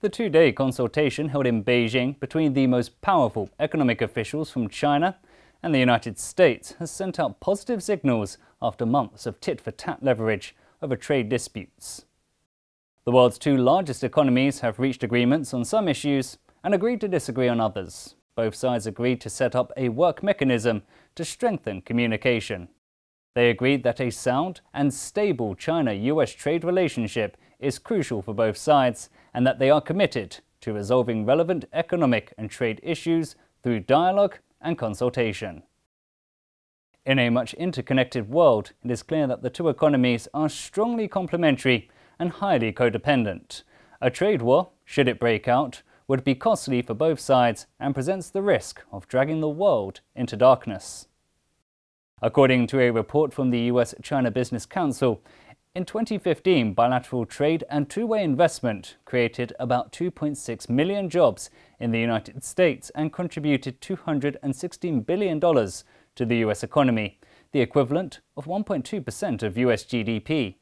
The two-day consultation held in Beijing between the most powerful economic officials from China and the United States has sent out positive signals after months of tit-for-tat leverage over trade disputes. The world's two largest economies have reached agreements on some issues and agreed to disagree on others. Both sides agreed to set up a work mechanism to strengthen communication. They agreed that a sound and stable China-US trade relationship is crucial for both sides and that they are committed to resolving relevant economic and trade issues through dialogue and consultation. In a much interconnected world, it is clear that the two economies are strongly complementary and highly codependent. A trade war, should it break out, would be costly for both sides and presents the risk of dragging the world into darkness. According to a report from the US China Business Council, in 2015, bilateral trade and two-way investment created about 2.6 million jobs in the United States and contributed $216 billion to the US economy, the equivalent of 1.2% of US GDP.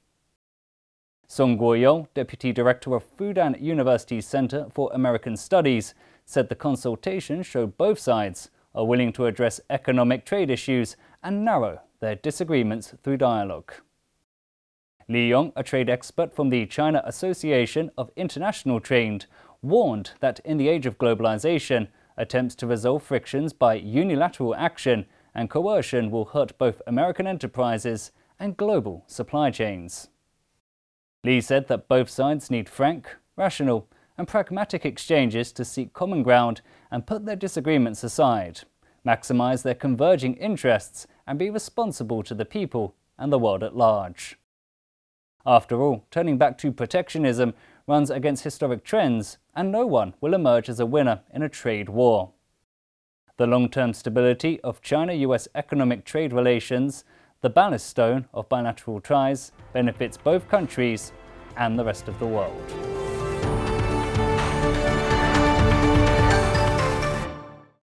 Song Guoyou, Deputy Director of Fudan University's Center for American Studies, said the consultation showed both sides are willing to address economic trade issues and narrow their disagreements through dialogue. Li Yong, a trade expert from the China Association of International Trade, warned that in the age of globalization, attempts to resolve frictions by unilateral action and coercion will hurt both American enterprises and global supply chains. Li said that both sides need frank, rational, and pragmatic exchanges to seek common ground and put their disagreements aside, maximize their converging interests, and be responsible to the people and the world at large. After all, turning back to protectionism runs against historic trends, and no one will emerge as a winner in a trade war. The long-term stability of China-US economic trade relations, the ballast stone of bilateral ties, benefits both countries and the rest of the world.